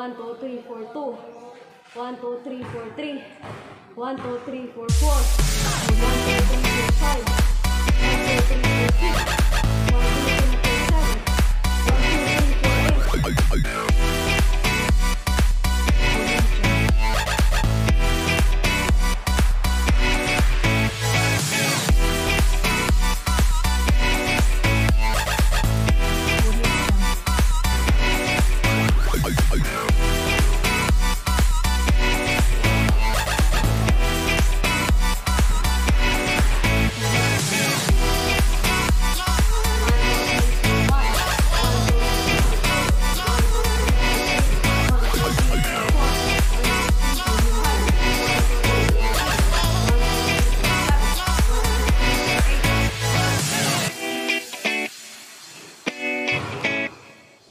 1, 2, 3, 4, 2. 1, 2, 3, 4, 3. 1, 2, 3, 4, 4. 1, 2, 3, 4, 4.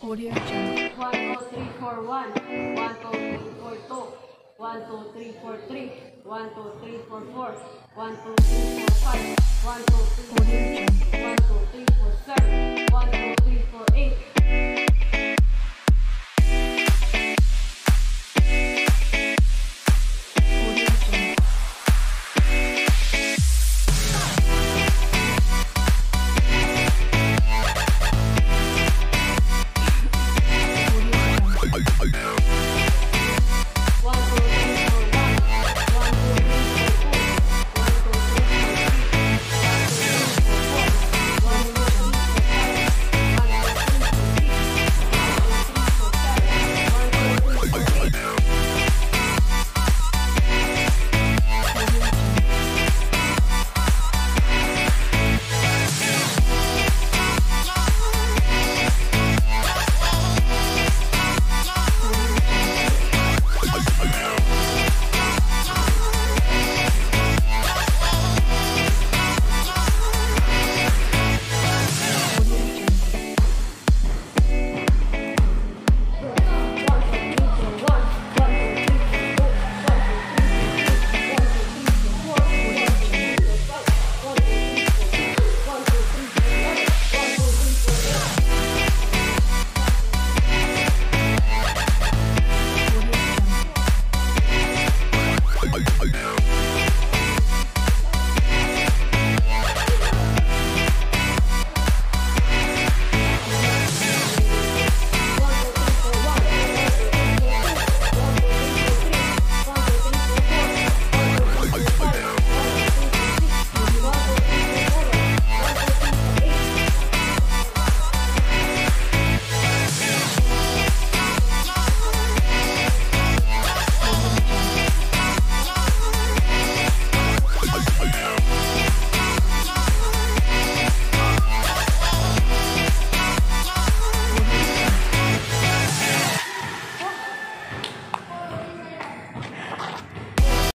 Audio Jungle. 12341, 12342, 12343, 12344, 12345, 12346, 12347.